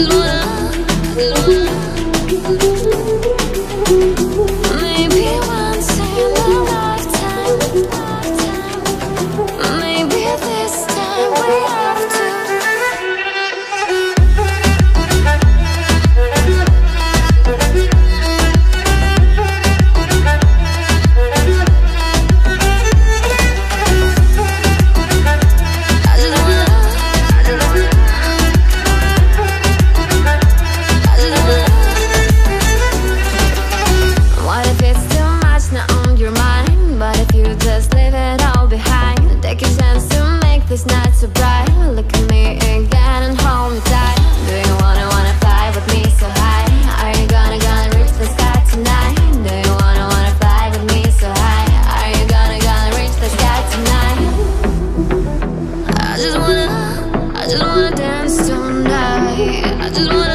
just wanna, I just wanna,